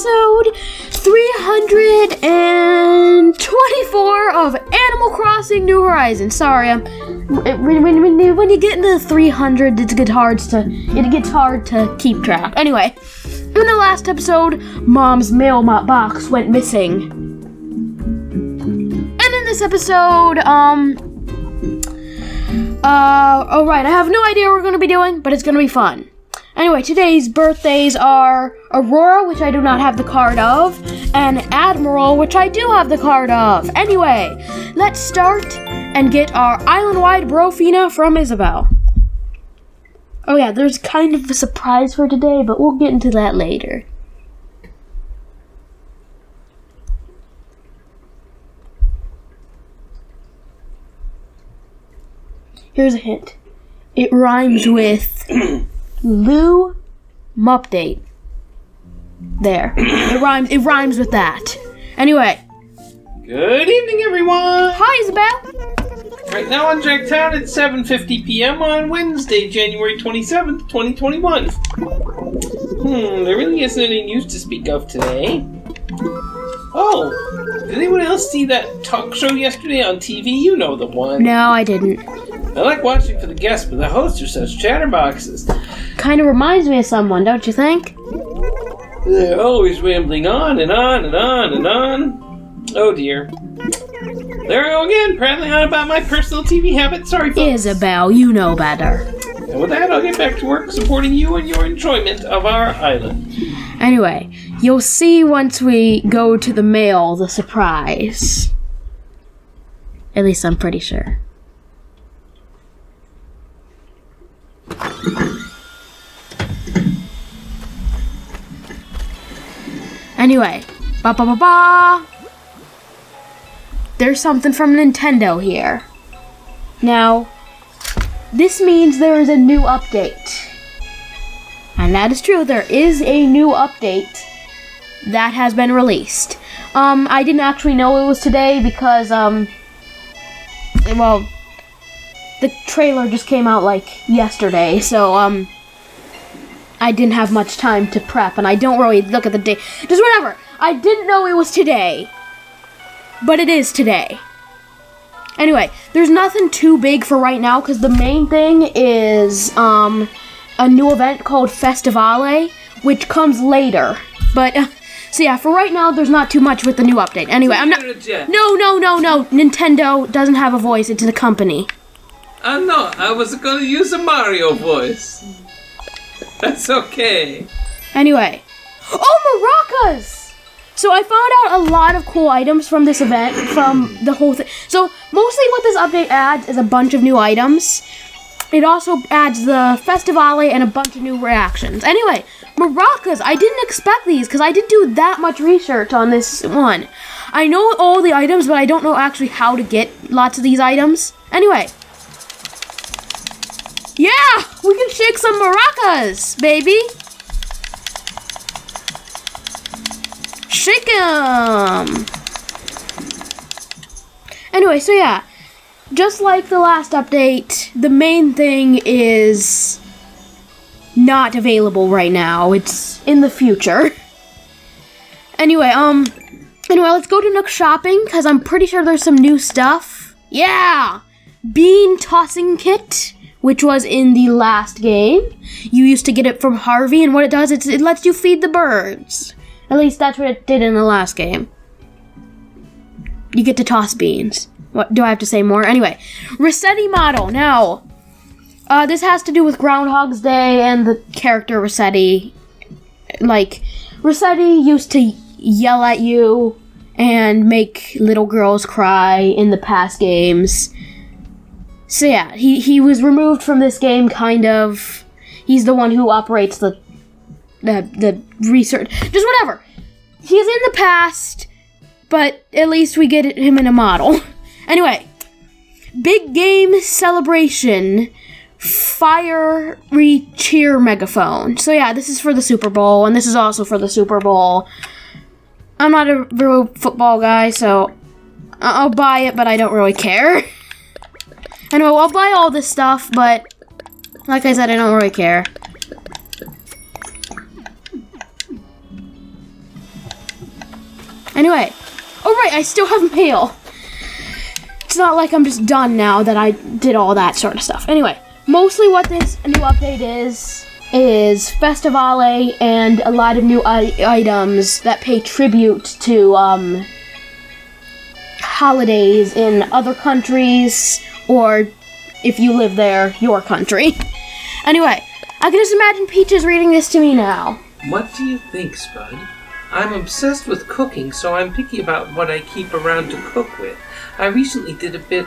episode 324 of Animal Crossing New Horizons. Sorry, I'm when, when, when, you- get into 300, it gets hard to it gets hard to keep track. Anyway, in the last episode, Mom's mail box went missing, and in this episode, um. Uh, oh right, I have no idea what we're gonna be doing, but it's gonna be fun. Anyway, today's birthdays are Aurora, which I do not have the card of, and Admiral, which I do have the card of. Anyway, let's start and get our island-wide Brofina from Isabelle. Oh yeah, there's kind of a surprise for today, but we'll get into that later. Here's a hint. It rhymes with Lou Mupdate. There. It rhymes it rhymes with that. Anyway, Good evening, everyone. hi Isabelle. Right now on Jacktown at 7:50 p.m. on Wednesday, January 27th, 2021. Hmm, there really isn't any news to speak of today. Oh, did anyone else see that talk show yesterday on TV? You know the one. No, I didn't. I like watching for the guests, but the hosts are such chatterboxes. Kind of reminds me of someone, don't you think? They're always rambling on and on and on and on. Oh dear. There I go again, prattling on about my personal TV habits. Sorry, folks. Isabelle, you know better. And with that, I'll get back to work supporting you and your enjoyment of our island. Anyway, you'll see once we go to the mail the surprise. At least I'm pretty sure. Anyway, ba ba ba ba. There's something from Nintendo here. Now, this means there is a new update. And that is true. There is a new update that has been released. Um, I didn't actually know it was today because, um, well, the trailer just came out like yesterday, so, um, I didn't have much time to prep, and I don't really look at the date. Just whatever. I didn't know it was today, but it is today. Anyway, there's nothing too big for right now because the main thing is um a new event called Festivale, which comes later. But uh, so yeah, for right now, there's not too much with the new update. Anyway, I'm not. No, no, no, no. Nintendo doesn't have a voice. It's a company. Uh, no, I was gonna use a Mario voice. That's okay. Anyway, oh maracas! So I found out a lot of cool items from this event, from the whole thing. So mostly what this update adds is a bunch of new items. It also adds the Festivale and a bunch of new reactions. Anyway, maracas, I didn't expect these because I didn't do that much research on this one. I know all the items, but I don't know actually how to get lots of these items. Anyway. Yeah, we can shake some maracas, baby. Shake them. Anyway, so yeah, just like the last update, the main thing is not available right now. It's in the future. Anyway, um, anyway, let's go to Nook Shopping because I'm pretty sure there's some new stuff. Yeah, bean tossing kit, which was in the last game. You used to get it from Harvey, and what it does it lets you feed the birds. At least that's what it did in the last game. You get to toss beans. What do I have to say more? Anyway, Resetti model. Now, uh, this has to do with Groundhog's Day and the character Resetti. Like, Resetti used to yell at you and make little girls cry in the past games. So yeah, he, he was removed from this game kind of. He's the one who operates the the the research. Just whatever. He's in the past, but at least we get him in a model. anyway, big game celebration. Fiery cheer megaphone. So yeah, this is for the Super Bowl, and this is also for the Super Bowl. I'm not a real football guy, so I'll buy it, but I don't really care. Anyway, I'll buy all this stuff, but like I said, I don't really care. Anyway, oh right, I still have mail. It's not like I'm just done now that I did all that sort of stuff. Anyway, mostly what this new update is, is Festivale and a lot of new items that pay tribute to um, holidays in other countries or if you live there, your country. anyway, I can just imagine Peaches reading this to me now. What do you think, Spud? I'm obsessed with cooking, so I'm picky about what I keep around to cook with. I recently did a bit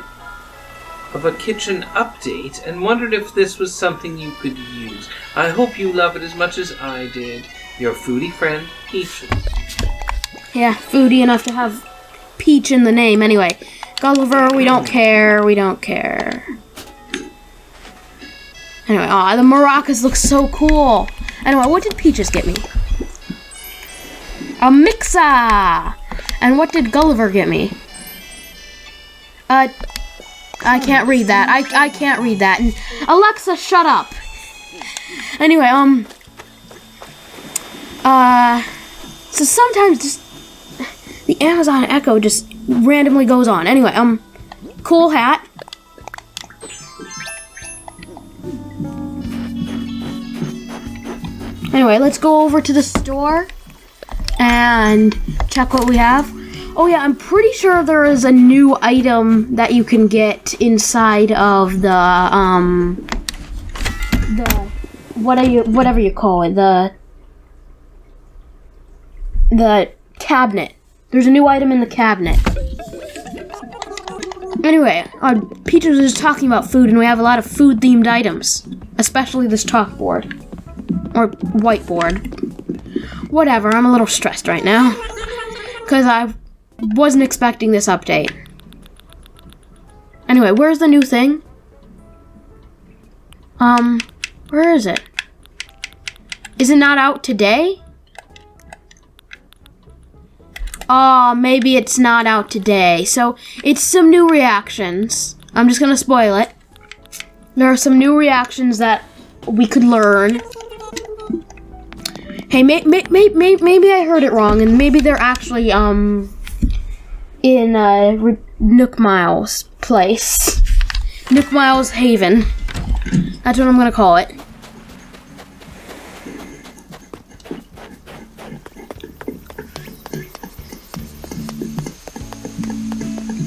of a kitchen update and wondered if this was something you could use. I hope you love it as much as I did. Your foodie friend, Peaches. Yeah, foodie enough to have peach in the name. Anyway, Gulliver, we don't care. We don't care. Anyway, aw, the maracas look so cool. Anyway, what did Peaches get me? A mixer. And what did Gulliver get me? Uh, I can't read that. I, I can't read that. And Alexa, shut up. Anyway, um, uh, so sometimes just the Amazon Echo just randomly goes on. Anyway, um, cool hat. Anyway, let's go over to the store and check what we have. Oh yeah, I'm pretty sure there is a new item that you can get inside of the um the what are you whatever you call it the the cabinet. There's a new item in the cabinet. Anyway, uh, was talking about food, and we have a lot of food themed items, especially this chalkboard or whiteboard. Whatever, I'm a little stressed right now because I wasn't expecting this update. Anyway, where's the new thing? Um, where is it? Is it not out today? Oh, maybe it's not out today. So, it's some new reactions. I'm just gonna spoil it. There are some new reactions that we could learn. Hey, may, may, may, may, maybe I heard it wrong, and maybe they're actually, um, in, uh, Nook Miles' place. Nook Miles Haven. That's what I'm gonna call it.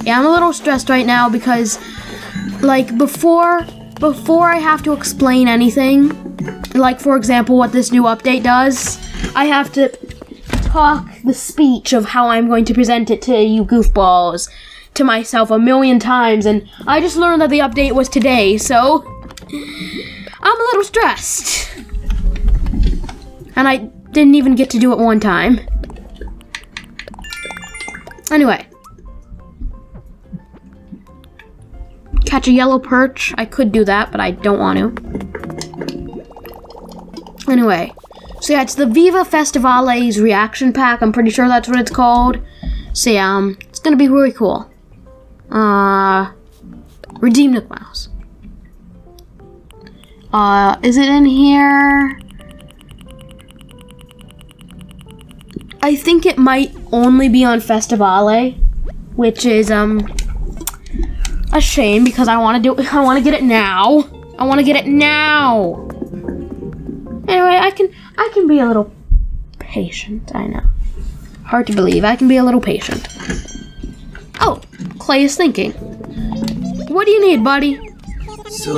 Yeah, I'm a little stressed right now because, like, before before I have to explain anything, like for example, what this new update does, I have to talk the speech of how I'm going to present it to you goofballs to myself a million times, and I just learned that the update was today, so I'm a little stressed. And I didn't even get to do it one time. Anyway. Catch a yellow perch. I could do that, but I don't want to. Anyway. So yeah, it's the Viva Festivales reaction pack. I'm pretty sure that's what it's called. So yeah, um, it's gonna be really cool. Uh, redeem Nook Miles. Uh, is it in here? I think it might only be on Festivale, which is um a shame because I want to do I want to get it now. I want to get it now. Anyway, I can I can be a little patient. I know. Hard to believe. I can be a little patient. Oh, Clay is thinking. What do you need, buddy? So,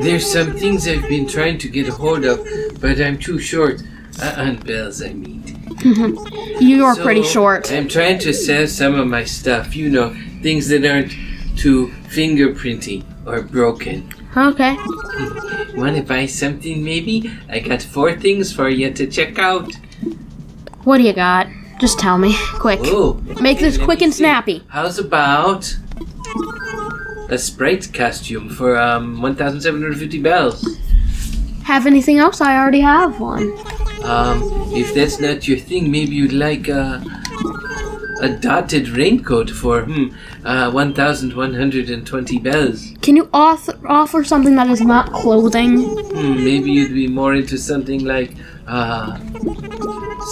there's some things I've been trying to get a hold of, but I'm too short. Uh, on bells, I mean. You're So, pretty short. I'm trying to sell some of my stuff, you know, things that aren't too fingerprinty or broken. Okay. Want to buy something maybe? I got four things for you to check out. What do you got? Just tell me, quick. Make this quick and snappy. How's about a sprite costume for um 1,750 bells? Have anything else? I already have one. Um, if that's not your thing, maybe you'd like a a dotted raincoat for hmm uh 1,120 bells. Can you author, offer something that is not clothing? Hmm, maybe you'd be more into something like uh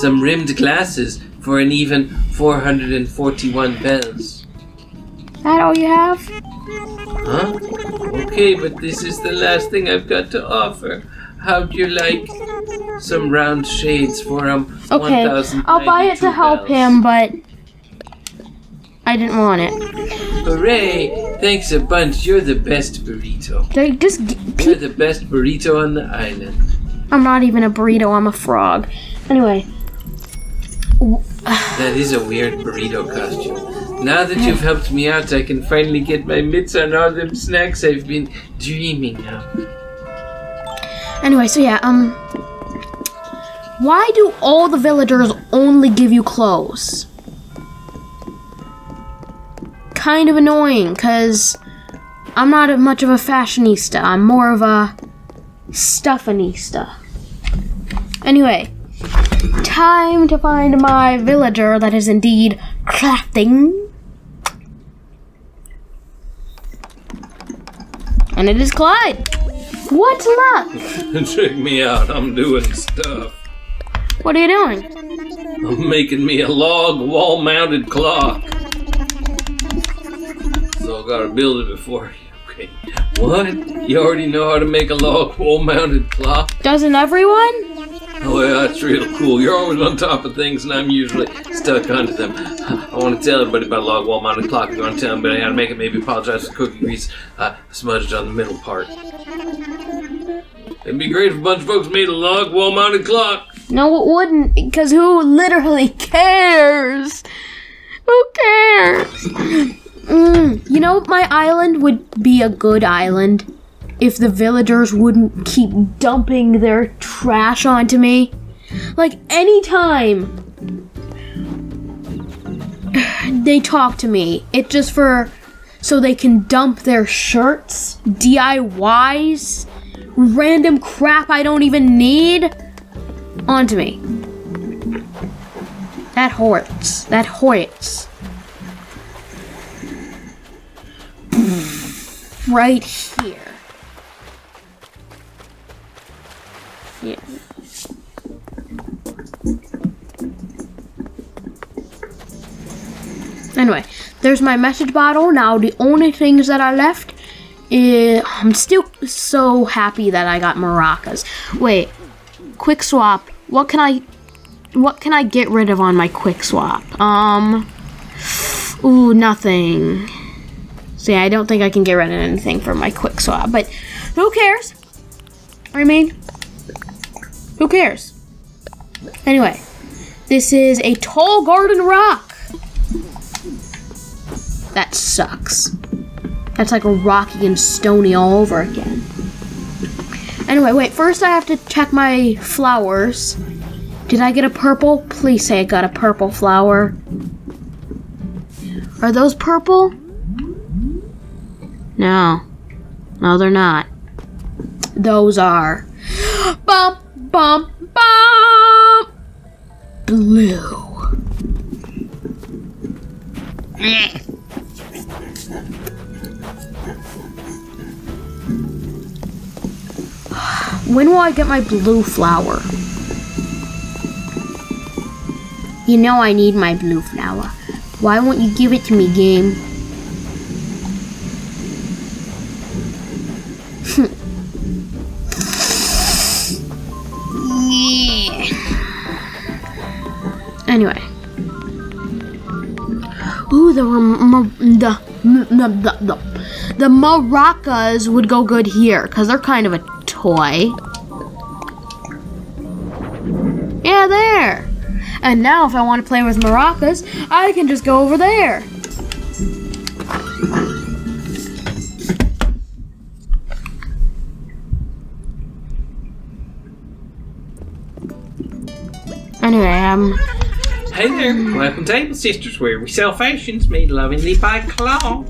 some rimmed glasses for an even 441 bells. That all you have? Huh? Okay, but this is the last thing I've got to offer. How'd you like some round shades for um Okay, I'll buy it to help bells? him, but I didn't want it. Hooray! Thanks a bunch. You're the best burrito. They just g- You're the best burrito on the island. I'm not even a burrito. I'm a frog. Anyway, That is a weird burrito costume. Now that you've helped me out, I can finally get my mitts on all them snacks I've been dreaming of. anyway, so yeah, um, why do all the villagers only give you clothes? Kind of annoying, cause I'm not a- much of a fashionista. I'm more of a stuffanista. Anyway, time to find my villager that is indeed crafting. And it is Clyde. What luck! Check me out, I'm doing stuff. What are you doing? I'm making me a log wall mounted clock. So I gotta build it before. Okay. What? You already know how to make a log wall mounted clock? Doesn't everyone? Oh yeah, that's real cool. You're always on top of things, and I'm usually stuck onto them. I want to tell everybody about a log wall mounted clock. If you want to tell anybody how to make it, maybe apologize for cookie grease uh, smudged on the middle part. It'd be great if a bunch of folks made a log wall mounted clock. No, it wouldn't, because who literally cares? Who cares? Mm, you know, my island would be a good island if the villagers wouldn't keep dumping their trash onto me. Like, anytime they talk to me, it just for so they can dump their shirts, DIYs, random crap I don't even need onto me. That hurts. That hurts. Right here. Yeah. Anyway, there's my message bottle. Now the only things that are left is I'm still so happy that I got maracas. Wait, quick swap. What can I what can I get rid of on my quick swap? Um Ooh, nothing. See, I don't think I can get rid of anything from my quick swap, but who cares? I mean, who cares? Anyway, this is a tall garden rock. That sucks. That's like a rocky and stony all over again. Anyway, wait, first I have to check my flowers. Did I get a purple? Please say I got a purple flower. Are those purple? No. No, they're not. Those are. Bum, bum, bum! Blue. When will I get my blue flower? You know I need my blue flower. Why won't you give it to me, game? Anyway. Ooh, the the the the, the maracas would go good here because they're kind of a toy. Yeah, there. And now, if I want to play with maracas, I can just go over there. Anyway, um, Hey there, welcome to Able Sisters, where we sell fashions made lovingly by Claw.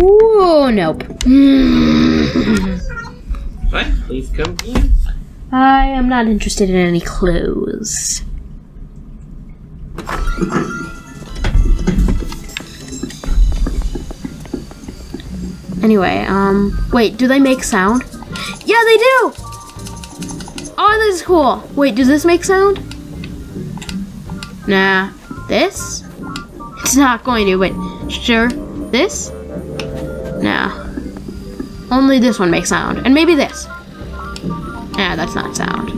ooh, nope. Right, please come in. I am not interested in any clues. Anyway, um, wait, do they make sound? Yeah, they do! Oh, this is cool. Wait, does this make sound? Nah. This? It's not going to, but sure. this? Nah. Only this one makes sound. And maybe this. Yeah, that's not sound.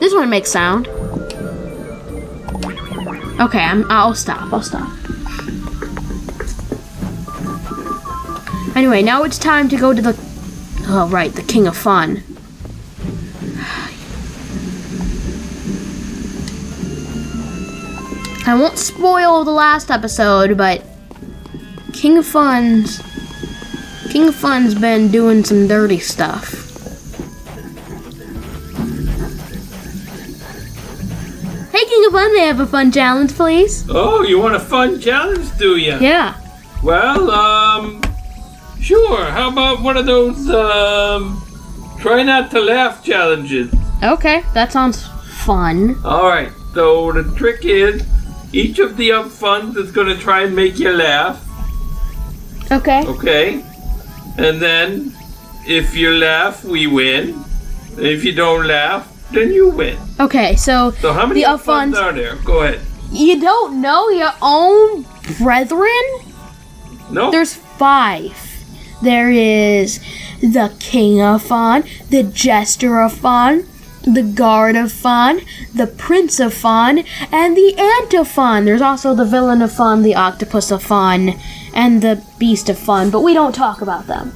This one makes sound. Okay, I'm, I'll stop. I'll stop. Anyway, now it's time to go to the. Oh, right, the King of Fun. I won't spoil the last episode, but King of Fun's King of Fun's been doing some dirty stuff. Hey, King of Fun, may I have a fun challenge, please? Oh, you want a fun challenge, do you? Yeah. Well, um, sure. How about one of those, um, try not to laugh challenges? Okay, that sounds fun. Alright, so the trick is each of the up funds is going to try and make you laugh, Okay. okay? And then if you laugh, we win. If you don't laugh, then you win. Okay, so So how many The up funds- are there? Go ahead. you don't know your own brethren? No? There's five. There is the King of Fun, the Jester of Fun, the Guard of Fun, the Prince of Fun, and the Ant of Fun. There's also the Villain of Fun, the Octopus of Fun, and the Beast of Fun, but we don't talk about them.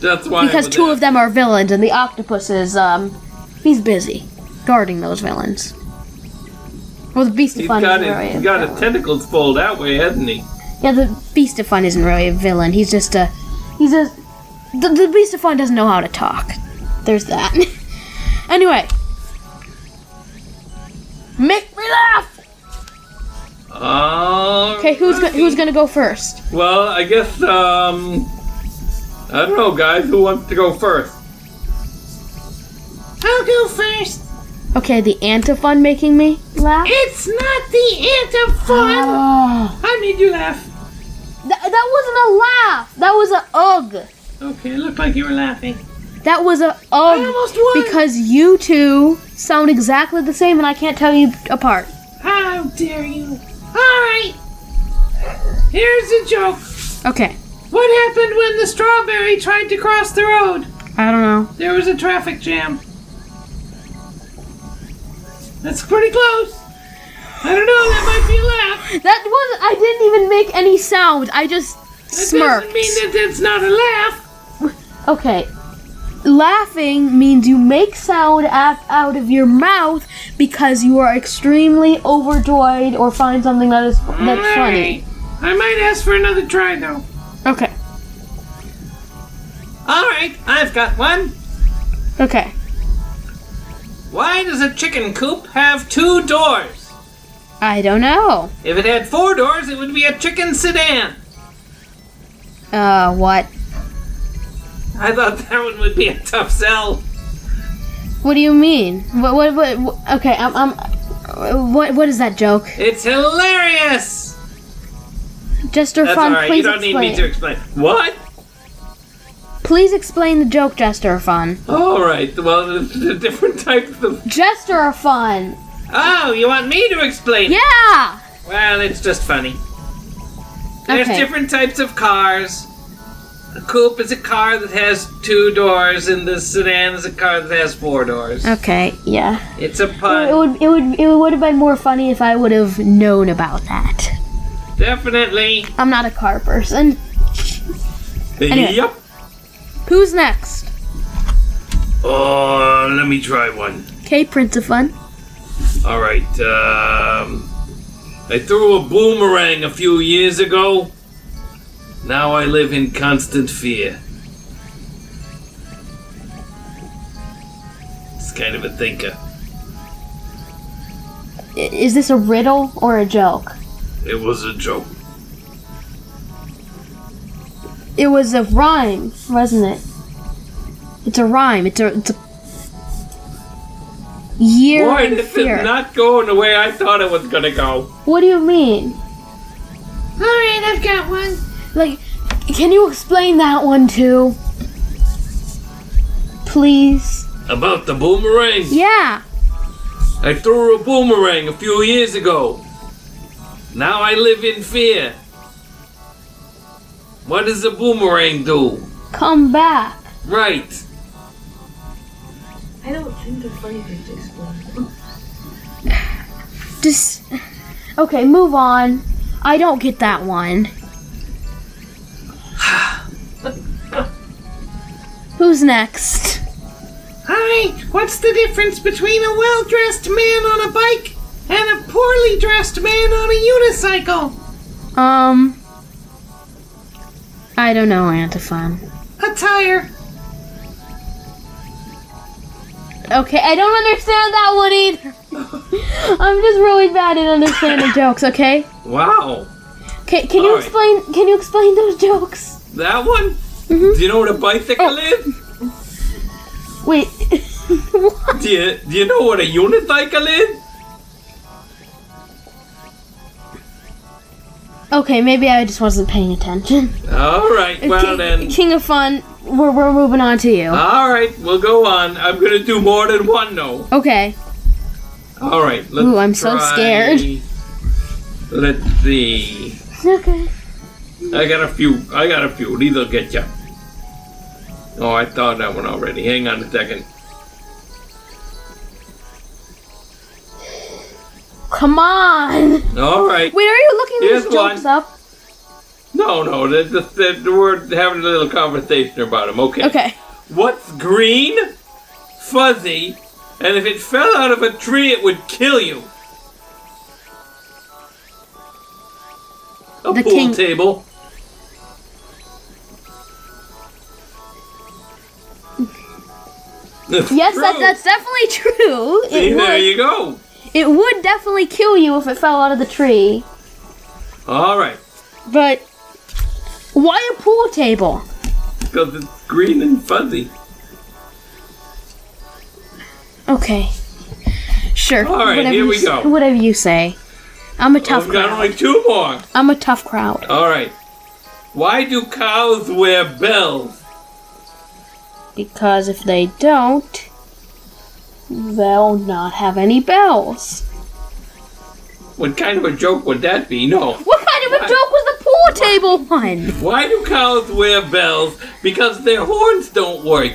That's why. Because two of them are villains, and the Octopus is, um, he's busy guarding those villains. Well, the Beast of He's Fun got, isn't his, really he's got his tentacles full that way, hasn't he? Yeah, the Beast of Fun isn't really a villain. He's just a. He's a. The, the Beast of Fun doesn't know how to talk. There's that. anyway. Make me laugh! Uh, Okay, who's go- who's gonna go first? Well, I guess, um. I don't know, guys. Who wants to go first? I'll go first. Okay, the Ant of Fun making me laugh? It's not the ant of fun. Oh. I made you laugh. Th- that wasn't a laugh! That was a ugh! Okay, it looked like you were laughing. That was a oh, I ugh! almost won. Because you two sound exactly the same and I can't tell you apart. How dare you? All right. Here's a joke. Okay, What happened when the strawberry tried to cross the road? I don't know. There was a traffic jam. That's pretty close. I don't know. That might be a laugh. That was I didn't even make any sound. I just That smirked. doesn't mean that it's not a laugh. Okay. Laughing means you make sound out, out of your mouth because you are extremely overjoyed or find something that is that's All funny. right. I might ask for another try though. Okay. All right, I've got one. Okay. Why does a chicken coop have two doors? I don't know. If it had four doors, it would be a chicken sedan. Uh what? I thought that one would be a tough sell. What do you mean? What what what, what okay, I'm I'm what what is that joke? It's hilarious. Jester That's Fun, all right. please You don't explain. need me to explain. What? Please explain the joke, Jester Fun. All right. Well, the, different types of. Jester Fun. Oh, you want me to explain? it? Yeah. Well, it's just funny. There's Okay. different types of cars. A coupe is a car that has two doors, and the sedan is a car that has four doors. Okay, yeah. It's a pun. It would it would it would have been more funny if I would have known about that. Definitely. I'm not a car person. Anyway. Yep. Who's next? Oh, let me try one. Okay, Prince of Fun. All right. Um, I threw a boomerang a few years ago. Now I live in constant fear. It's kind of a thinker. Is this a riddle or a joke? It was a joke. It was a rhyme, wasn't it? It's a rhyme. It's a it's a year Boy, in this fear. is not going the way I thought it was gonna go. what do you mean? All right, I've got one. Like, can you explain that one too? Please. About the boomerang. Yeah. I threw a boomerang a few years ago. Now I live in fear. What does a boomerang do? Come back. Right. I don't think they're funny things to explain. Just. Okay, move on. I don't get that one. Who's next? Alright, what's the difference between a well dressed man on a bike and a poorly dressed man on a unicycle? Um. I don't know, Ant of Fun. Attire. Okay, I don't understand that one either. I'm just really bad at understanding jokes, okay? Wow. Can, can you Alright. explain can you explain those jokes? That one? Mhm. Do you know what a bicycle is? Wait. what? Do you, do you know what a unicycle is? Okay, maybe I just wasn't paying attention. Alright, well King, then. King of Fun, we're, we're moving on to you. Alright, we'll go on. I'm gonna do more than one though. Okay. Alright, let's Ooh, I'm so scared. Let's see. Okay. I got a few. I got a few. These will get you. Oh, I thought that one already. Hang on a second. Come on. All right. Wait, are you looking Here's these jokes one. up? No, no. The, the, the, we're having a little conversation about them. Okay. Okay. What's green, fuzzy, and if it fell out of a tree, it would kill you? A The pool king- table. Yes, that, that's definitely true. See, It there would, you go. it would definitely kill you if it fell out of the tree. All right. But why a pool table? Because it's green and fuzzy. Okay. Sure. All right, whatever here you we go. Whatever you say. I'm a oh, tough I've got crowd. only two more. I'm a tough crowd. All right. Why do cows wear bells? Because if they don't, they'll not have any bells. What kind of a joke would that be? No. What kind of a joke was the pool table one? Why do cows wear bells? Because their horns don't work.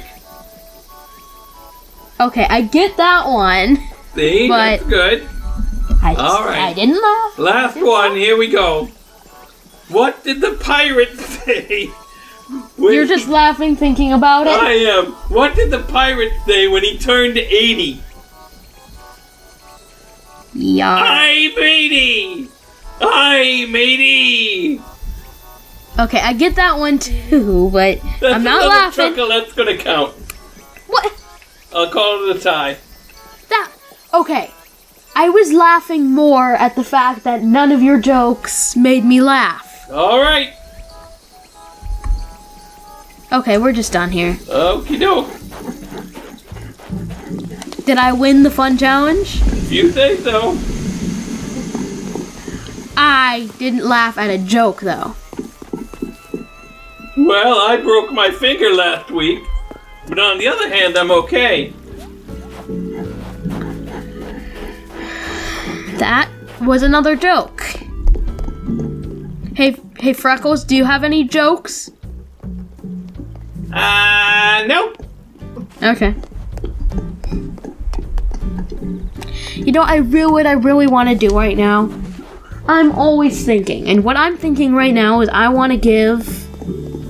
Okay, I get that one. See? But- That's good. I, All right. I didn't laugh. Last one. Here we go. What did the pirate say? When You're just he- laughing thinking about it. I am. What did the pirate say when he turned 80? yeah. Hi, matey! Hi, matey! Okay, I get that one too, but That's I'm not laughing. chuckle that's gonna count. What? I'll call it a tie. That okay. I was laughing more at the fact that none of your jokes made me laugh. All right. Okay, we're just done here. Okie doke. Did I win the fun challenge? If you say so. I didn't laugh at a joke though. Well, I broke my finger last week, but on the other hand, I'm okay. That was another joke. Hey, hey Freckles, do you have any jokes? Uh, nope. Okay. You know, I really, what I really want to do right now, I'm always thinking, and what I'm thinking right now is I want to give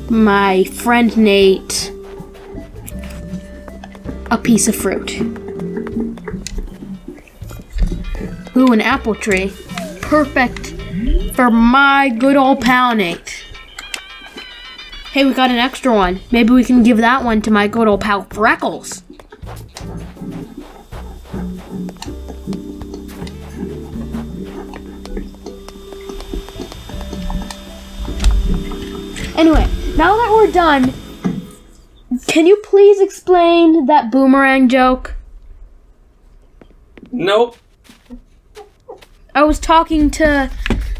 my friend Nate a piece of fruit. Ooh, an apple tree. Perfect for my good old pal Nate. Hey, we got an extra one. Maybe we can give that one to my good old pal Freckles. Anyway, now that we're done, can you please explain that boomerang joke? Nope. I was talking to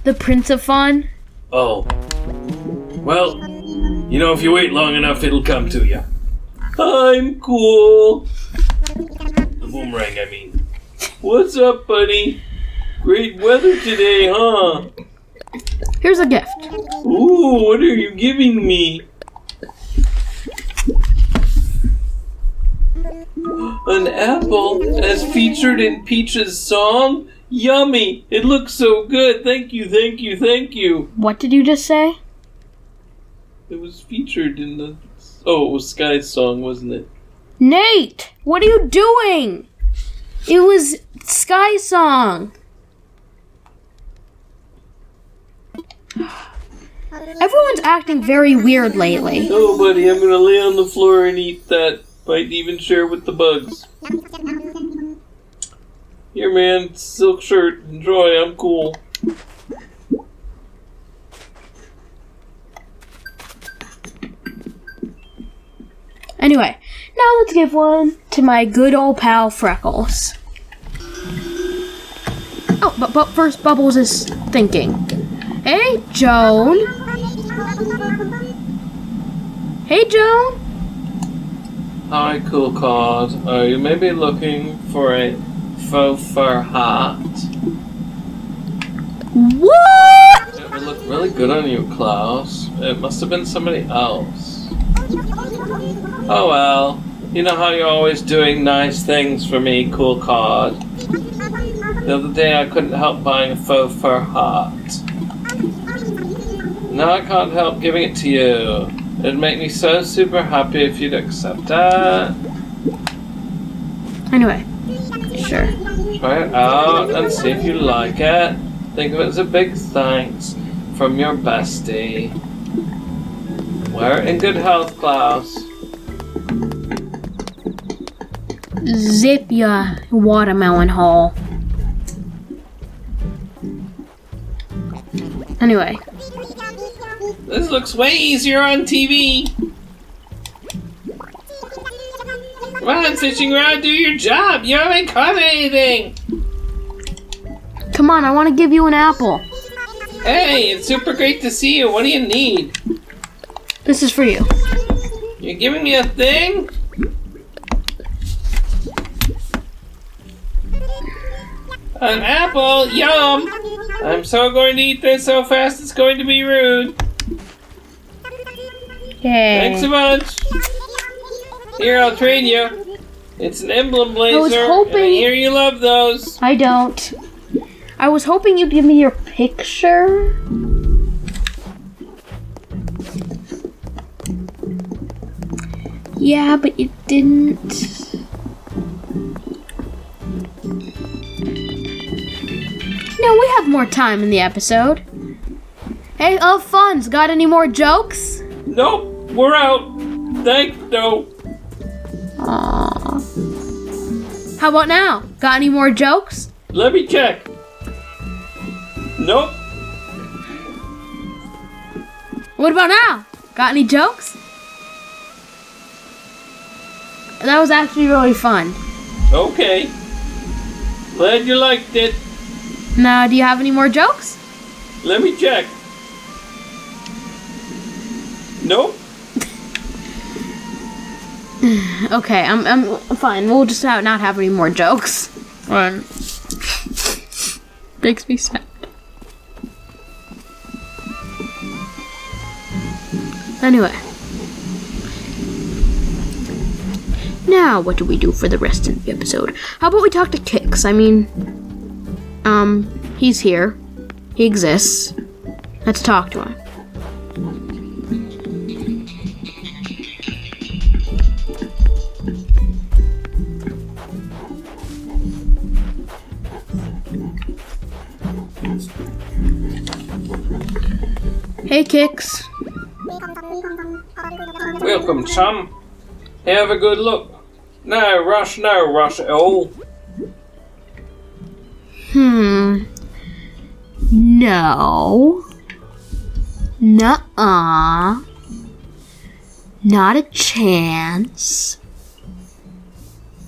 the Prince of Fun. Oh. Well, you know, if you wait long enough, it'll come to you. I'm cool. The boomerang, I mean. What's up, buddy? Great weather today, huh? Here's a gift. Ooh, what are you giving me? An apple as featured in Peach's song? Yummy! It looks so good. Thank you, thank you, thank you. What did you just say? It was featured in the. Oh, it was Sky's song, wasn't it? Nate, what are you doing? It was Sky Song. Everyone's acting very weird lately. No, buddy, I'm gonna lay on the floor and eat that. Might even share with the bugs. Here, man, silk shirt. Enjoy, I'm cool. Anyway, now let's give one to my good old pal Freckles. Oh, but, but first Bubbles is thinking. Hey, Joan. Hey, Joan. Hi, cool card. Are you maybe looking for a faux fur hat? What? It would look really good on you, Klaus. It must have been somebody else. Oh well. You know how you're always doing nice things for me, cool card. The other day I couldn't help buying a faux fur hat. Now I can't help giving it to you. It'd make me so super happy if you'd accept it. Anyway, sure. Try it out and see if you like it. Think of it as a big thanks from your bestie. Wear it in good health, Klaus. Zip ya watermelon hole. Anyway, This looks way easier on TV. Come on, fishing rod, do your job. You haven't caught anything. come on, I want to give you an apple. Hey, it's super great to see you. What do you need? This is for you. You're giving me a thing? An apple? Yum! I'm so going to eat this so fast it's going to be rude. Yay. Thanks a bunch. Here, I'll trade you. It's an emblem blazer. I was and I hoping- hear you love those. I don't. I was hoping you'd give me your picture. Yeah, but you didn't. No, we have more time in the episode. Hey, oh, of funds, got any more jokes? Nope, we're out. Thanks, no. Aww. How about now? Got any more jokes? Let me check. Nope. What about now? Got any jokes? That was actually really fun. Okay. Glad you liked it. Now, do you have any more jokes? Let me check. Nope. Okay, I'm, I'm fine. We'll just have, not have any more jokes. Fun. Makes me sad. Anyway. Now, what do we do for the rest of the episode? How about we talk to Kicks? I mean, um, he's here. He exists. Let's talk to him. Hey, Kicks. Welcome, chum. Have a good look. No rush, no rush at all. Hmm. No. Nuh-uh. Not a chance.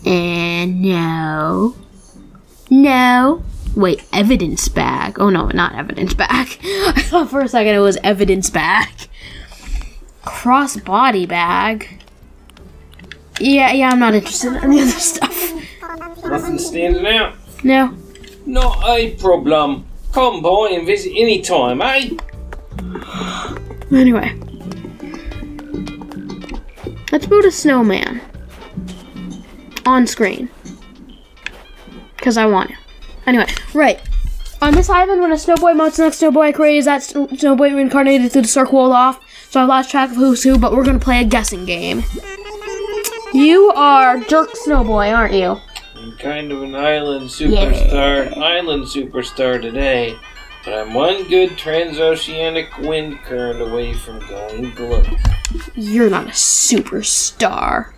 And no. No. Wait, evidence bag. Oh no, not evidence bag. I thought for a second it was evidence bag. Cross body bag. Yeah, yeah, I'm not interested in any other stuff. Nothing standing out. No. Not a problem. Come by and visit any time, eh? Anyway. Let's build a snowman. On screen. Because I want to. Anyway, right. On this island, when a snowboy mounts the next snowboy I create is that snowboy reincarnated through the circle off. So I lost track of who's who, but we're going to play a guessing game. You are Jerk Snowboy, aren't you? I'm kind of an island superstar, island superstar today, but I'm one good transoceanic wind current away from going global. You're not a superstar.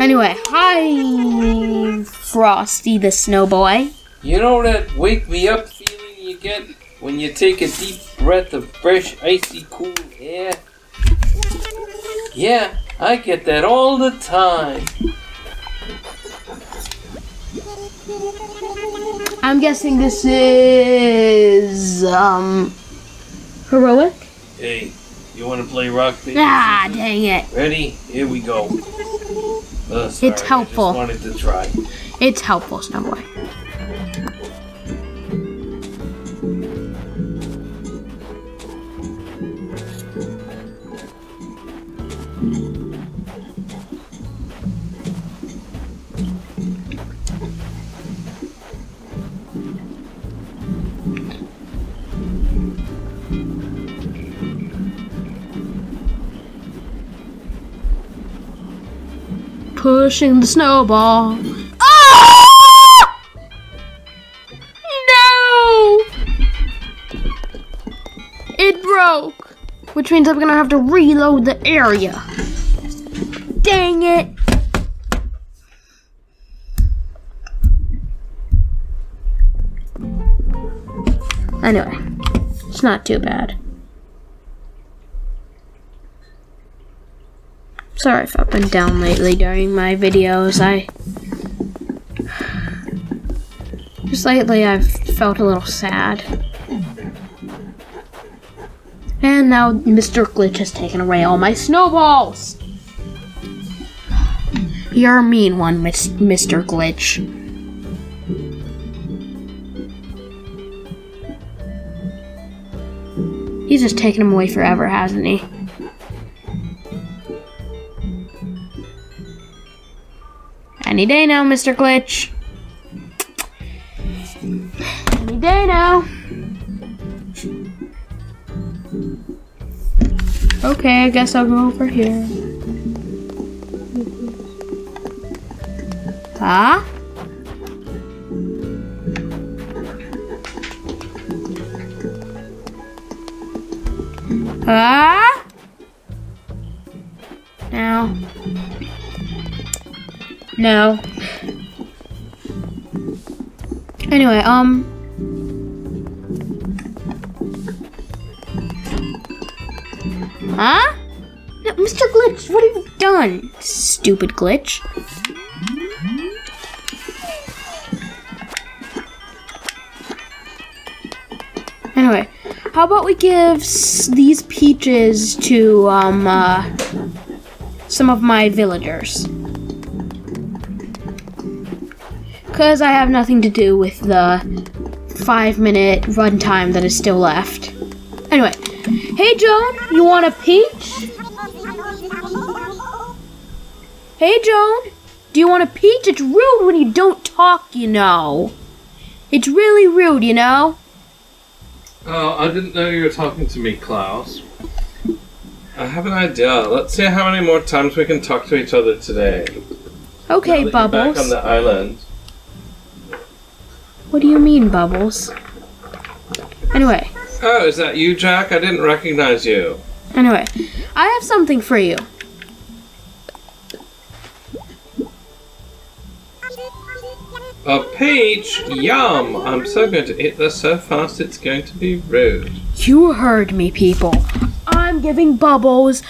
Anyway, hi, Frosty the Snowboy. You know that wake me up feeling you get when you take a deep breath of fresh, icy, cool air? Yeah, I get that all the time. I'm guessing this is um heroic. Hey, you want to play rock paper? Ah, scissors? dang it! Ready? Here we go. Uh, sorry, It's helpful. I just wanted to try. It's helpful, Snowboy. Pushing the snowball. Ah! No! It broke. Which means I'm gonna have to reload the area. Dang it! Anyway, it's not too bad. Sorry if I've been down lately during my videos. I. Just lately, I've felt a little sad. And now Mr. Glitch has taken away all my snowballs! You're a mean one, Mr. Glitch. He's just taken them away forever, hasn't he? Any day now, Mr. Glitch. Any day now. Okay, I guess I'll go over here. Huh? Ah? No. Anyway, um. Huh? No, Mr. Glitch, what have you done? Stupid glitch. Anyway, how about we give these peaches to um uh, some of my villagers? Because I have nothing to do with the five minute runtime that is still left. Anyway, hey Joan, you want a peach? Hey Joan, do you want a peach? It's rude when you don't talk, you know. It's really rude, you know. Oh, I didn't know you were talking to me, Klaus. I have an idea. Let's see how many more times we can talk to each other today. Okay, Now that you're Bubbles. Back on the island. What do you mean, Bubbles? Anyway, Oh, is that you, Jack? I didn't recognize you. anyway, I have something for you. A peach? Yum! I'm so going to eat this so fast it's going to be rude. You heard me, people. I'm giving Bubbles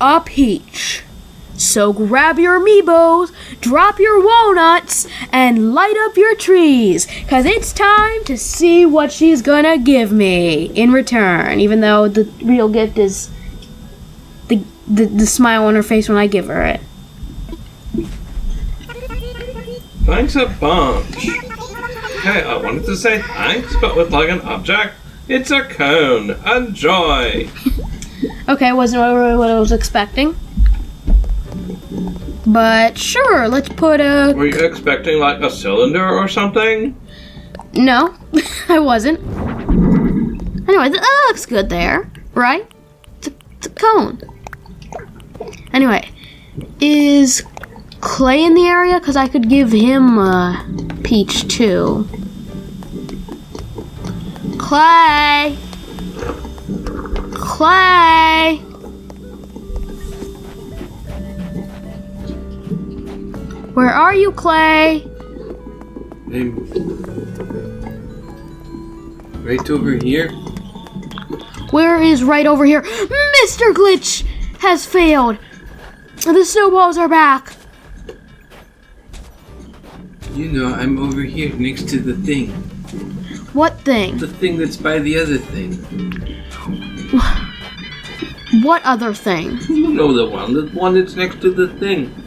a peach. So grab your amiibos, drop your walnuts, and light up your trees, cause it's time to see what she's gonna give me in return. Even though the real gift is the the, the smile on her face when I give her it. Thanks a bunch. Hey, I wanted to say thanks, but with like an object, it's a cone. Enjoy. Okay, wasn't really what I was expecting. But sure, let's put a. Were you expecting like a cylinder or something? No, I wasn't. Anyway, th- that looks good there, right? It's a, it's a cone. Anyway, is Clay in the area? Because I could give him a peach too. Clay! Clay! Where are you, Clay? I'm right over here. Where is right over here? Mr. Glitch has failed. The snowballs are back. You know, I'm over here next to the thing. What thing? The thing that's by the other thing. What other thing? You know the one, the one that's next to the thing.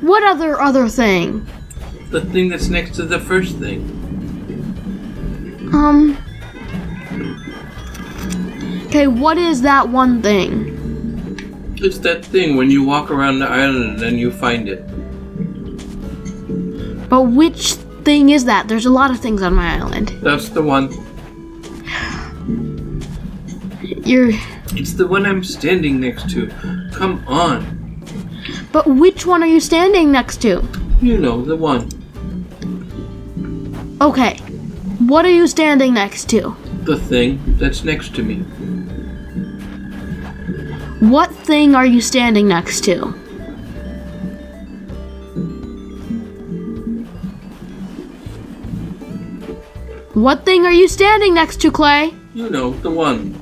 What other other thing? The thing that's next to the first thing. Um. Okay, what is that one thing? It's that thing when you walk around the island and then you find it. But which thing is that? There's a lot of things on my island. That's the one. You're. It's the one I'm standing next to. Come on. But which one are you standing next to? You know, the one. Okay. What are you standing next to? The thing that's next to me. What thing are you standing next to? What thing are you standing next to, Clay? You know, the one.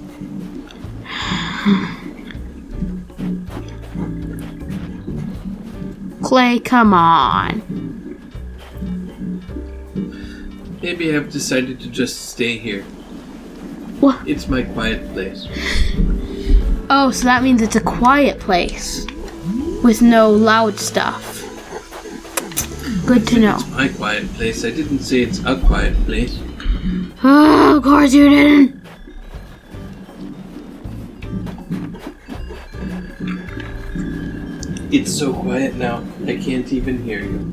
Clay, come on. Maybe I've decided to just stay here. What? It's my quiet place. Oh, so that means it's a quiet place with no loud stuff. Good to know. It's my quiet place. I didn't say it's a quiet place. Oh, of course you didn't. It's so quiet now, I can't even hear you.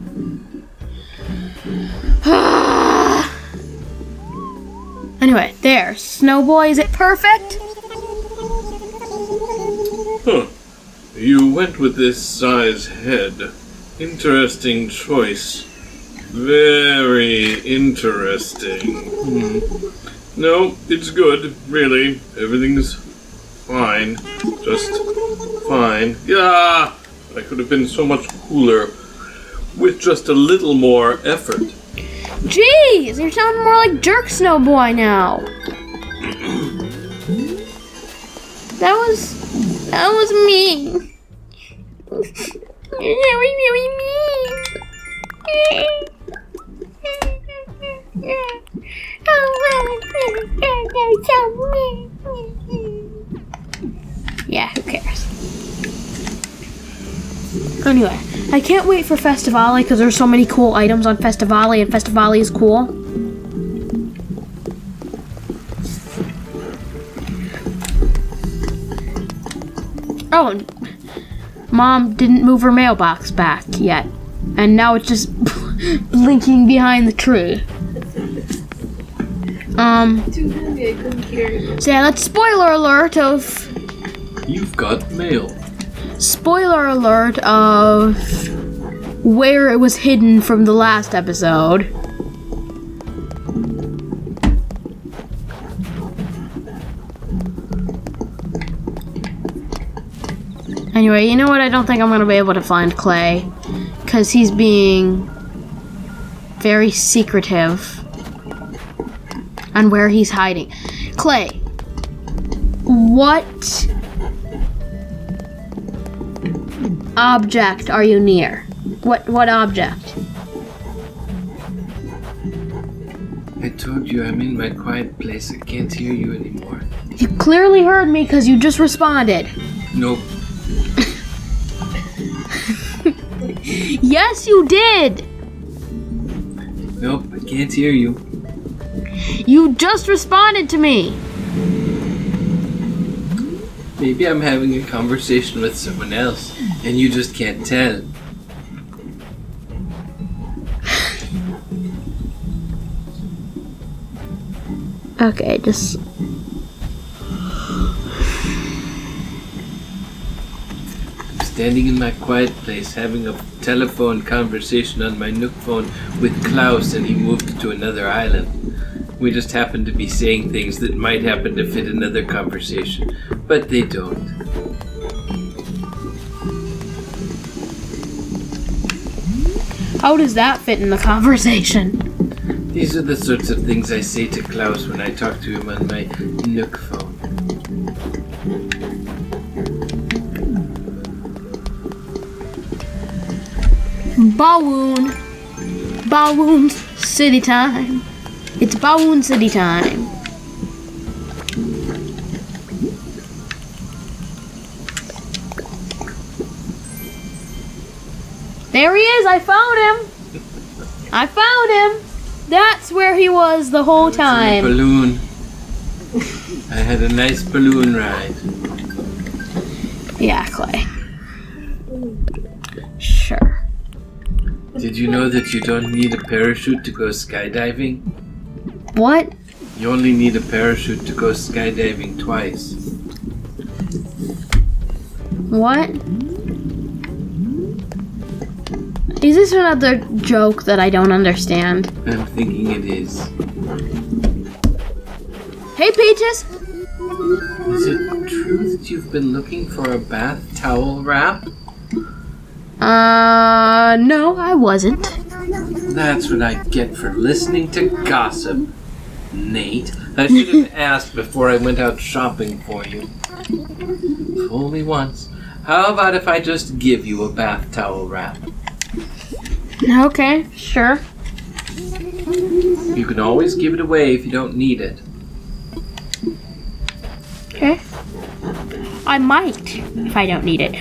anyway, there. Snowboy, is it perfect? Huh. You went with this size head. Interesting choice. Very interesting. Hmm. No, it's good, really. Everything's fine. Just fine. Yeah! I could have been so much cooler with just a little more effort. Jeez, you're sounding more like Jerk Snowboy now. That was that was mean. Mean. Yeah, who cares? Anyway, I can't wait for Festivale because there's so many cool items on Festivale, and Festivale is cool. Oh, and Mom didn't move her mailbox back yet, and now it's just blinking behind the tree. Um, Too heavy, I couldn't carry it. so yeah, that's spoiler alert of You've got mail. Spoiler alert of where it was hidden from the last episode. Anyway, you know what? I don't think I'm gonna be able to find Clay because he's being very secretive on where he's hiding. Clay, what object are you near? What what object? I told you I'm in my quiet place. I can't hear you anymore. You clearly heard me because you just responded. Nope. Yes, you did. Nope, I can't hear you. You just responded to me. Maybe I'm having a conversation with someone else, and you just can't tell. Okay, just I'm standing in my quiet place having a telephone conversation on my Nook phone with Klaus, and he moved to another island. We just happen to be saying things that might happen to fit another conversation, but they don't. How does that fit in the conversation? These are the sorts of things I say to Klaus when I talk to him on my Nook phone. Bawoon. Bawoon City time. It's Bawoon City time. Is. I found him. I found him. That's where he was the whole time. balloon. I had a nice balloon ride. Yeah, Clay. Sure. Did you know that you don't need a parachute to go skydiving? What? You only need a parachute to go skydiving twice. What? Is this another joke that I don't understand? I'm thinking it is. Hey, Peaches! Is it true that you've been looking for a bath towel wrap? Uh, no, I wasn't. That's what I get for listening to gossip. Nate, I should have asked before I went out shopping for you. Me once. How about if I just give you a bath towel wrap? Okay, sure. You can always give it away if you don't need it. Okay. I might if I don't need it.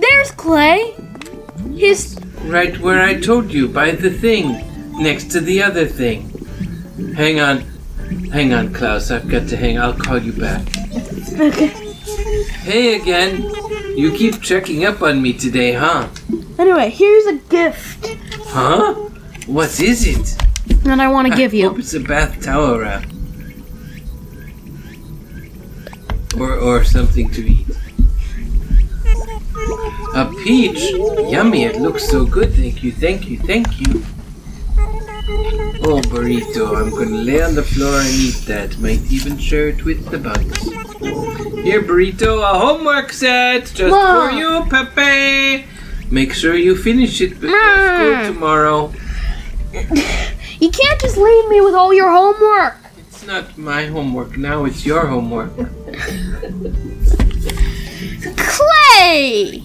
There's Clay! His. Right where I told you, by the thing, next to the other thing. Hang on. Hang on, Klaus. I've got to hang. I'll call you back. Okay. Hey again. You keep checking up on me today, huh? Anyway, here's a gift Huh? What is it? that I want to give I you. hope it's a bath towel wrap. Or, or something to eat. A peach? Yummy, it looks so good. Thank you, thank you, thank you. Oh, burrito, I'm gonna lay on the floor and eat that. Might even share it with the bugs. Here, burrito, a homework set just for you, Pepe. Make sure you finish it before Mom. school tomorrow. You can't just leave me with all your homework! It's not my homework now, it's your homework. Clay!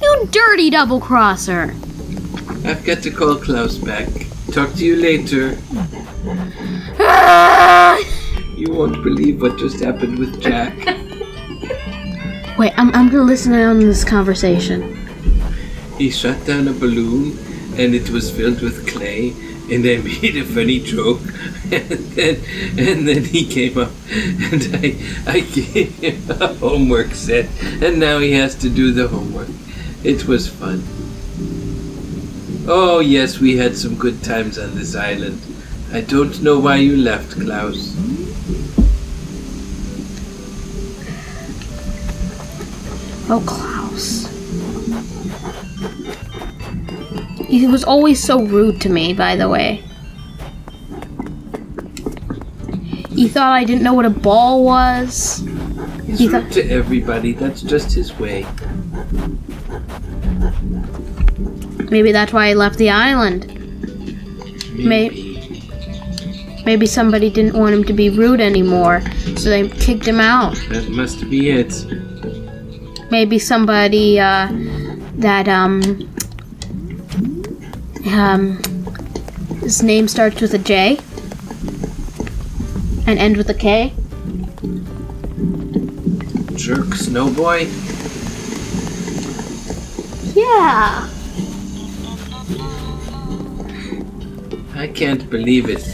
You dirty double crosser! I've got to call Klaus back. Talk to you later. You won't believe what just happened with Jack. Wait, I'm, I'm gonna listen in on this conversation. He shot down a balloon and it was filled with clay and I made a funny joke and then and then he came up and I I gave him a homework set and now he has to do the homework. It was fun. Oh yes, we had some good times on this island. I don't know why you left, Klaus. Oh, Klaus. He was always so rude to me, by the way. He thought I didn't know what a ball was. He's He rude to everybody. That's just his way. Maybe that's why I left the island. Maybe. Maybe somebody didn't want him to be rude anymore, so they kicked him out. That must be it. Maybe somebody uh, that um um his name starts with a J and end with a K. Jerk Snowboy? Yeah. I can't believe it.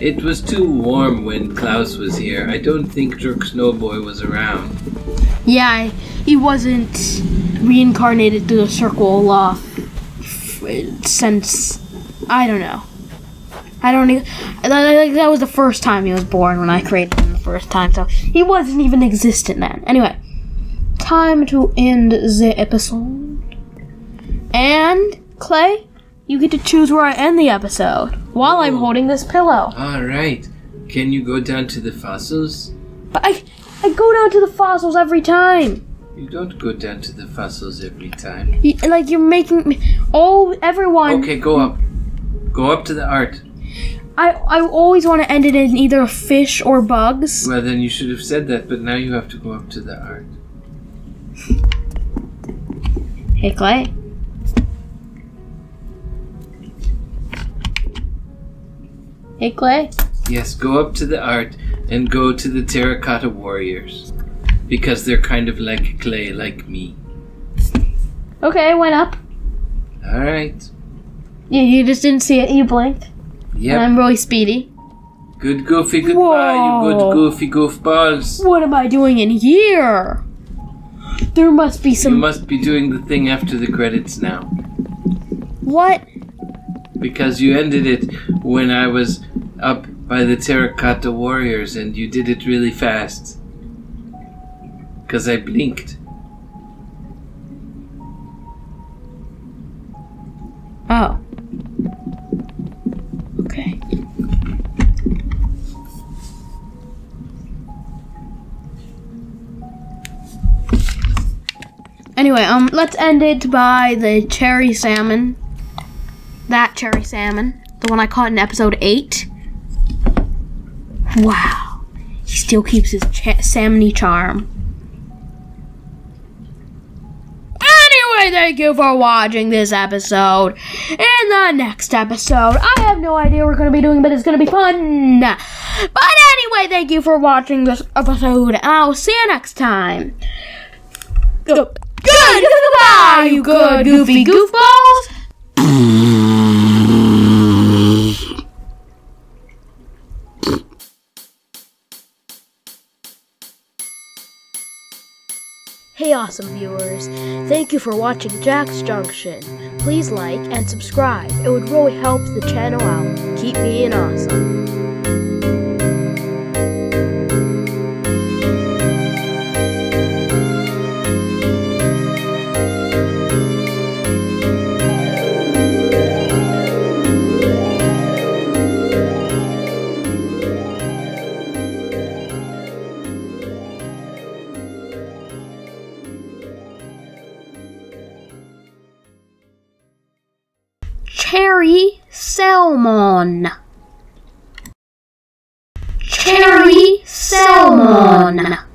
It was too warm when Klaus was here. I don't think Jerk Snowboy was around. Yeah, he wasn't reincarnated through the circle f- since I don't know. I don't even. That, that was the first time he was born when I created him the first time, so he wasn't even existent then. Anyway, time to end the episode. And Clay, you get to choose where I end the episode while I'm Oh. holding this pillow. Alright. Can you go down to the fossils? But I, I go down to the fossils every time. You don't go down to the fossils every time. You, like you're making me. Oh, everyone. Okay, go up. Go up to the art. I I always want to end it in either fish or bugs. Well, then you should have said that, but now you have to go up to the art. Hey Clay. Hey Clay. Yes, go up to the art and go to the terracotta warriors. Because they're kind of like clay, like me. Okay, I went up. Alright. Yeah, you just didn't see it. You blinked. Yeah. I'm really speedy. Good goofy goodbye, you good Whoa. goofy goofballs. What am I doing in here? There must be some. You must be doing the thing after the credits now. what? Because you ended it when I was up by the terracotta warriors and you did it really fast. Because I blinked. Oh. Okay. Anyway, um, let's end it by the cherry salmon. That cherry salmon, the one I caught in episode eight. Wow, he still keeps his cha- salmony charm. Anyway, thank you for watching this episode. In the next episode, I have no idea what we're going to be doing, but it's going to be fun. But anyway, thank you for watching this episode, and I'll see you next time. Good, goodbye, you good goofy goofballs. Hey, awesome viewers. Thank you for watching Jack's Junction. Please like and subscribe. It would really help the channel out. Keep being awesome. Salmon. Cherry salmon.